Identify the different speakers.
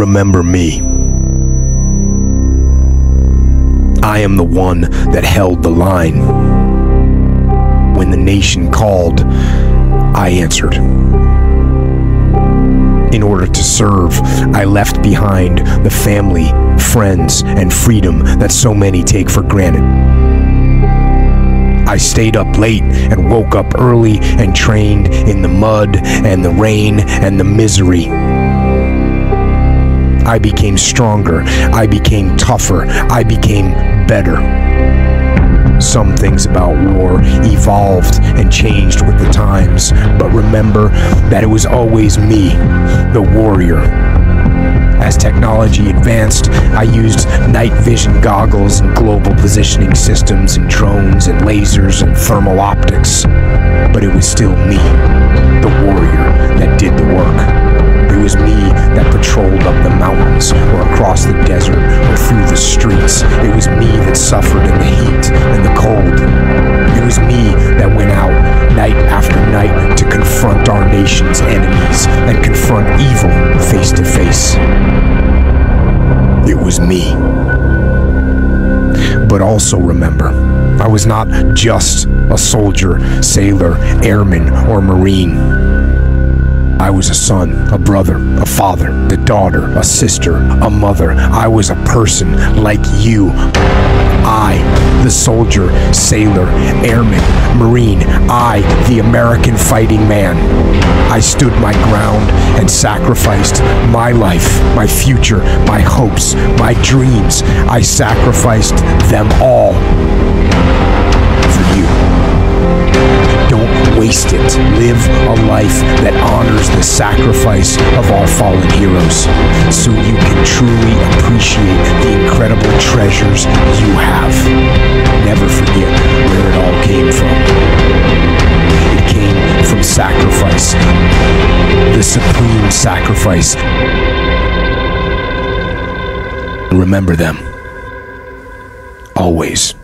Speaker 1: Remember me. I am the one that held the line. When the nation called, I answered. In order to serve, I left behind the family, friends, and freedom that so many take for granted. I stayed up late and woke up early and trained in the mud and the rain and the misery. I became stronger. I became tougher. I became better. Some things about war evolved and changed with the times, but remember that it was always me, the warrior. As technology advanced, I used night vision goggles and global positioning systems and drones and lasers and thermal optics. But it was still me, the warrior, that did the work. It was me night after night to confront our nation's enemies and confront evil face to face. It was me. But also remember, I was not just a soldier, sailor, airman, or marine. I was a son, a brother, a father, a daughter, a sister, a mother. I was a person like you. I, the soldier, sailor, airman, marine, I, the American fighting man. I stood my ground and sacrificed my life, my future, my hopes, my dreams. I sacrificed them all waste it. Live a life that honors the sacrifice of our fallen heroes so you can truly appreciate the incredible treasures you have. Never forget where it all came from. It came from sacrifice, the supreme sacrifice. Remember them. Always.